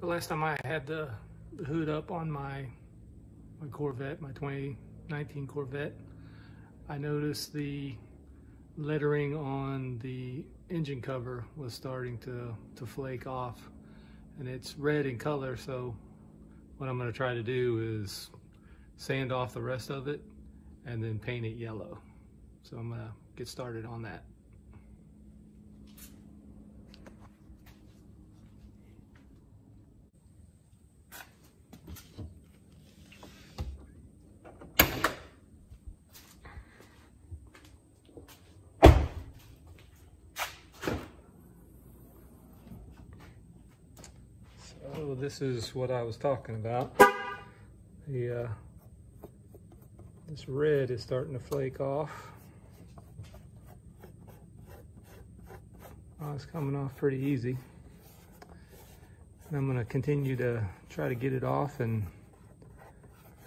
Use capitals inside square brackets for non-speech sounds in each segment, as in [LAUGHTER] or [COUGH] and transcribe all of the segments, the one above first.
The last time I had the, the hood up on my my Corvette, my 2019 Corvette, I noticed the lettering on the engine cover was starting to, to flake off and it's red in color so what I'm going to try to do is sand off the rest of it and then paint it yellow. So I'm going to get started on that. So this is what I was talking about. The uh, this red is starting to flake off. Oh, it's coming off pretty easy. And I'm gonna continue to try to get it off and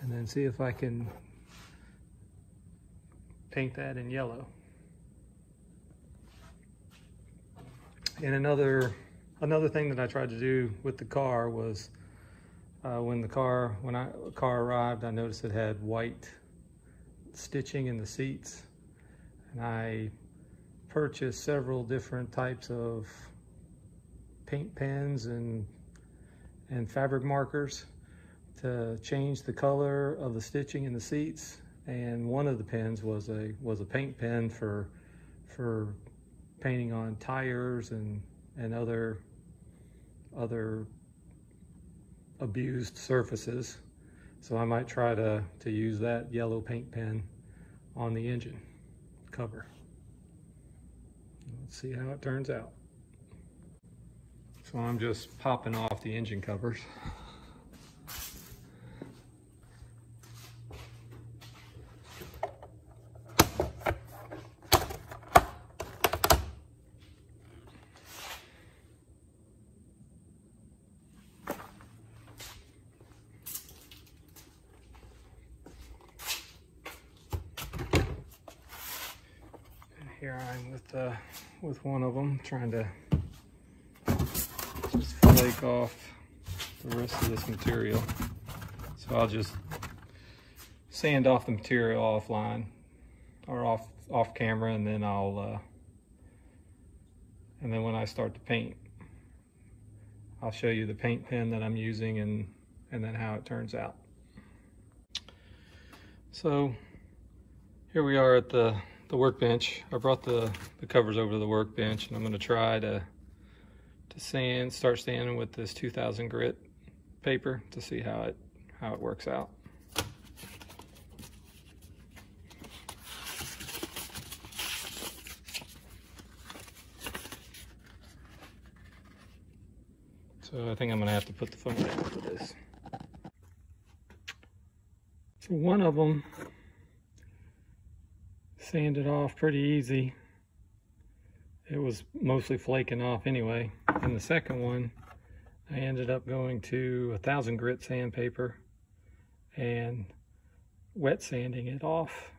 and then see if I can paint that in yellow. And another another thing that I tried to do with the car was uh, when the car when I car arrived, I noticed it had white stitching in the seats, and I purchased several different types of paint pens and and fabric markers to change the color of the stitching in the seats. And one of the pens was a was a paint pen for for painting on tires and and other other abused surfaces. So I might try to, to use that yellow paint pen on the engine cover. Let's see how it turns out. So I'm just popping off the engine covers. here I'm with uh, with one of them trying to flake off the rest of this material. So I'll just sand off the material offline or off off camera and then I'll uh, and then when I start to paint I'll show you the paint pen that I'm using and and then how it turns out. So here we are at the the workbench. I brought the, the covers over to the workbench and I'm gonna try to, to sand, start sanding with this 2000 grit paper to see how it, how it works out. So I think I'm gonna have to put the phone down for this. So one of them sanded off pretty easy. It was mostly flaking off anyway. And the second one, I ended up going to a thousand grit sandpaper and wet sanding it off.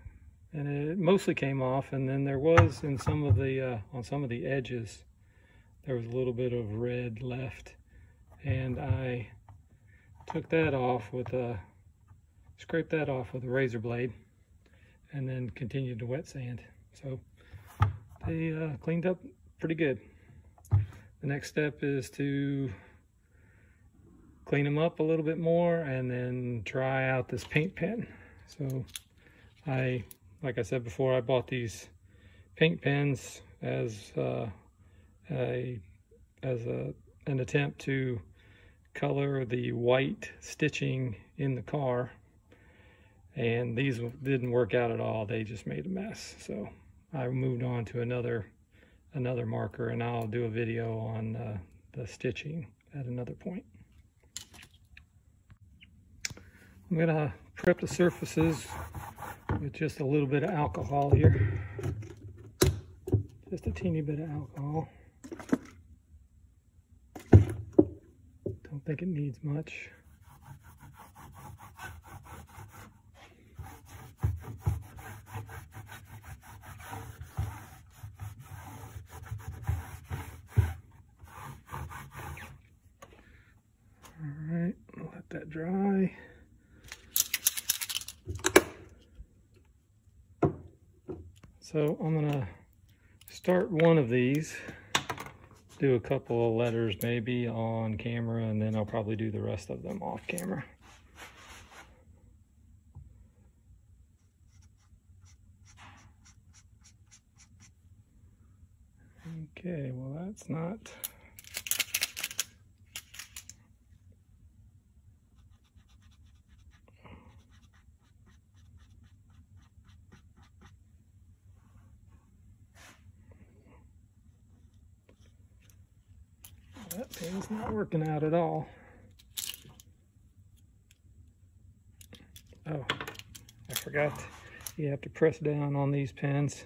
And it mostly came off. And then there was in some of the, uh, on some of the edges, there was a little bit of red left. And I took that off with a, scraped that off with a razor blade and then continued to wet sand. So they uh, cleaned up pretty good. The next step is to clean them up a little bit more and then try out this paint pen. So I, like I said before, I bought these paint pens as uh, a as a an attempt to color the white stitching in the car. And these didn't work out at all. They just made a mess. So I moved on to another another marker and I'll do a video on uh, the stitching at another point. I'm gonna prep the surfaces with just a little bit of alcohol here. Just a teeny bit of alcohol. Don't think it needs much dry. So I'm gonna start one of these, do a couple of letters maybe on camera, and then I'll probably do the rest of them off camera. Okay, well that's not Pin's not working out at all. Oh, I forgot. You have to press down on these pins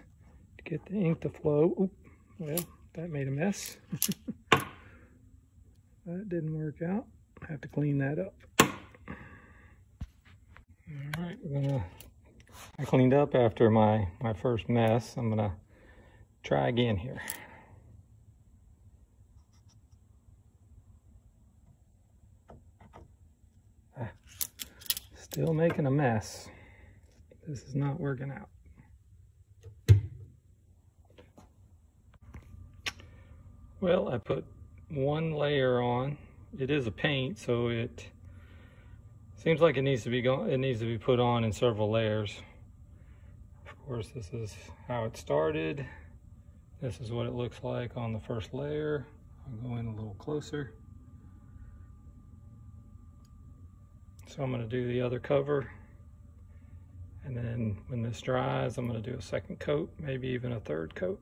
to get the ink to flow. Oop, well, that made a mess. [LAUGHS] that didn't work out. I have to clean that up. All right, we're gonna, I cleaned up after my, my first mess. I'm gonna try again here. Still making a mess. This is not working out. Well, I put one layer on. It is a paint, so it seems like it needs to be going. It needs to be put on in several layers. Of course, this is how it started. This is what it looks like on the first layer. I'll go in a little closer. So I'm going to do the other cover. And then when this dries, I'm going to do a second coat, maybe even a third coat.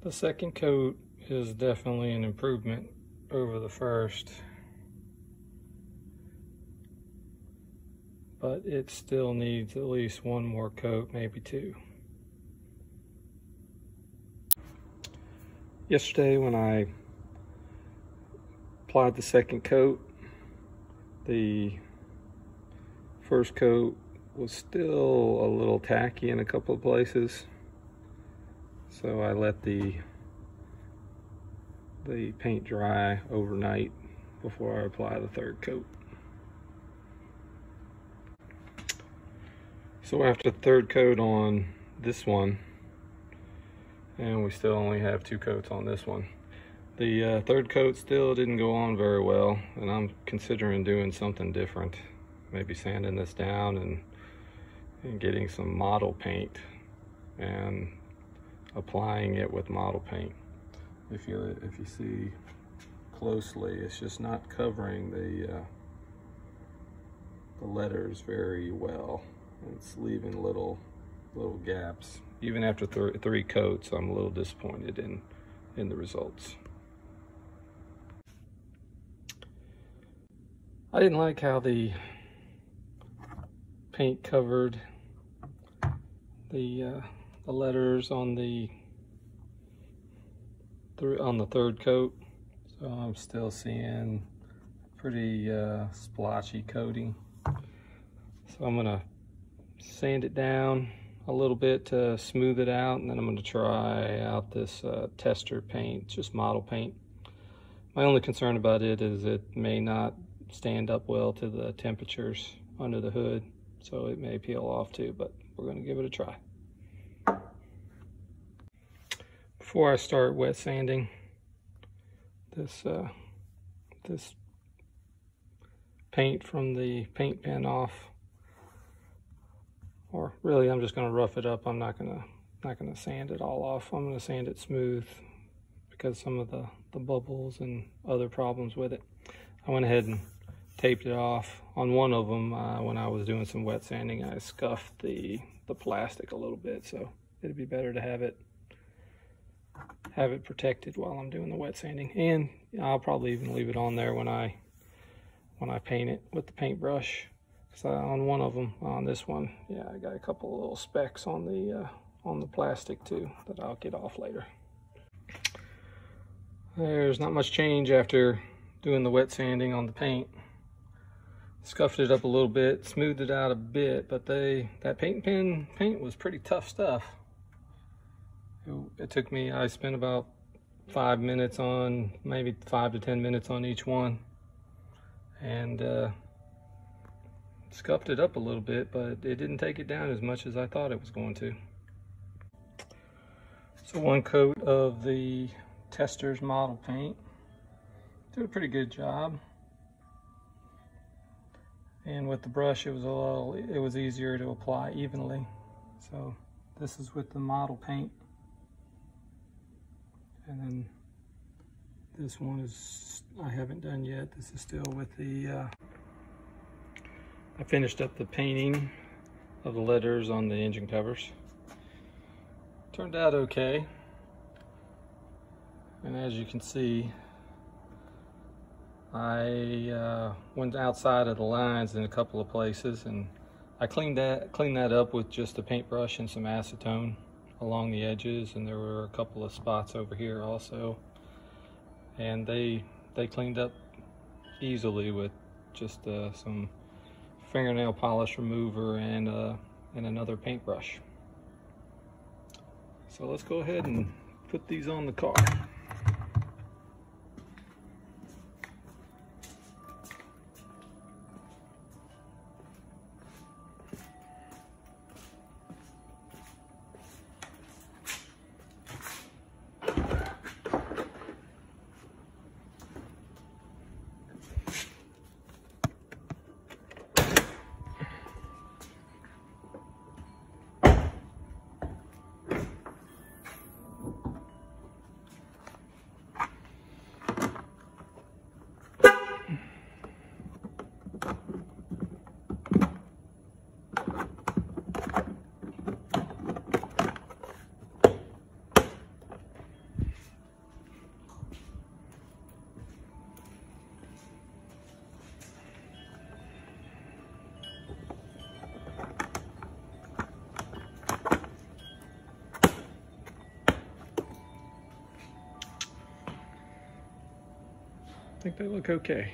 The second coat is definitely an improvement over the first. But it still needs at least one more coat, maybe two. Yesterday when I applied the second coat. The first coat was still a little tacky in a couple of places. So I let the the paint dry overnight before I apply the third coat. So after the third coat on this one, and we still only have two coats on this one, the uh, third coat still didn't go on very well, and I'm considering doing something different. Maybe sanding this down and, and getting some model paint and applying it with model paint. If you if you see closely, it's just not covering the uh, the letters very well. It's leaving little little gaps. Even after th three coats, I'm a little disappointed in in the results. I didn't like how the paint covered the uh, the letters on the on the third coat. So I'm still seeing pretty uh, splotchy coating. So I'm gonna sand it down a little bit to smooth it out and then I'm gonna try out this uh, tester paint, just model paint. My only concern about it is it may not stand up well to the temperatures under the hood. So it may peel off too, but we're gonna give it a try. Before I start wet sanding this, uh, this paint from the paint pen off, or really I'm just gonna rough it up. I'm not gonna, not gonna sand it all off. I'm gonna sand it smooth because some of the, the bubbles and other problems with it. I went ahead and taped it off. On one of them, uh, when I was doing some wet sanding, I scuffed the, the plastic a little bit, so it'd be better to have it have it protected while I'm doing the wet sanding. And I'll probably even leave it on there when I when I paint it with the paintbrush. So on one of them, on this one, yeah, I got a couple of little specks on the uh, on the plastic too that I'll get off later. There's not much change after doing the wet sanding on the paint scuffed it up a little bit, smoothed it out a bit, but they that paint pen paint was pretty tough stuff. It, it took me, I spent about five minutes on, maybe five to 10 minutes on each one. And uh, scuffed it up a little bit, but it didn't take it down as much as I thought it was going to. So one coat of the Testors model paint. Did a pretty good job. And with the brush, it was a little, it was easier to apply evenly. So this is with the model paint. And then this one is, I haven't done yet. This is still with the, uh, I finished up the painting of the letters on the engine covers. Turned out okay. And as you can see, I uh, went outside of the lines in a couple of places and I cleaned that cleaned that up with just a paintbrush and some acetone along the edges and there were a couple of spots over here also. And they they cleaned up easily with just uh, some fingernail polish remover and uh, and another paintbrush. So let's go ahead and put these on the car think they look okay.